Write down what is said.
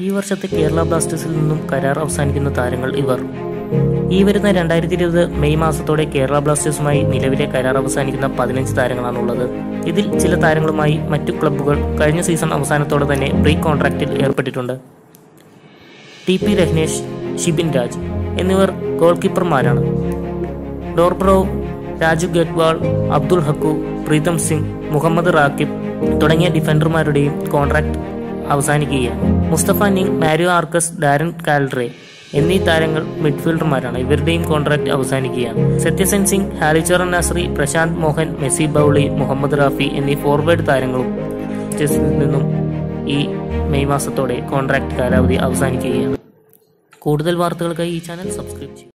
ഈ വർഷത്തെ കേരള ബ്ലാസ്റ്റേഴ്സിൽ നിന്നും കരാർ അവസാനിക്കുന്ന താരങ്ങൾ ഇവർ. ഈ വരുന്ന രണ്ടായിരത്തി ഇരുപത് മെയ് മാസത്തോടെ കേരള ബ്ലാസ്റ്റേഴ്സുമായി നിലവിലെ കരാർ അവസാനിക്കുന്ന പതിനഞ്ച് താരങ്ങളാണുള്ളത്. ഇതിൽ ചില താരങ്ങളുമായി മറ്റു ക്ലബ്ബുകൾ കഴിഞ്ഞ സീസൺ അവസാനത്തോടെ തന്നെ പ്രീ കോൺട്രാക്റ്റിൽ ഏർപ്പെട്ടിട്ടുണ്ട്. ടി പി രഹ്നേഷ് ഷിബിൻ രാജ് എന്നിവർ ഗോൾ കീപ്പർമാരാണ് ഡോർബ്രോവ് രാജു ഗഡ്വാൾ അബ്ദുൾ ഹക്കു പ്രീതം സിംഗ് മുഹമ്മദ് റാക്കിബ് തുടങ്ങിയ ഡിഫൻഡർമാരുടെയും കോൺട്രാക്ട് അവസാനിക്കുകയാണ്. മുസ്തഫ നിങ് മാരിയോ ആർക്കസ് ഡാരൻ കാൽഡ്രെ എന്നീ താരങ്ങൾ മിഡ്ഫീൽഡർമാരാണ്. ഇവരുടെയും കോൺട്രാക്ട് അവസാനിക്കുകയാണ്. സത്യസെൻ സിംഗ് ഹാലിചറൻ നസ്രി പ്രശാന്ത് മോഹൻ മെസ്സി ബൗളി മുഹമ്മദ് റാഫി എന്നീ ഫോർവേഡ് താരങ്ങളും ചെസ്സിൽ നിന്നും ഈ മെയ് മാസത്തോടെ കോൺട്രാക്ട് കാലാവധി അവസാനിക്കുകയാണ്. കൂടുതൽ വാർത്തകൾക്കായി ഈ ചാനൽ സബ്സ്ക്രൈബ് ചെയ്യും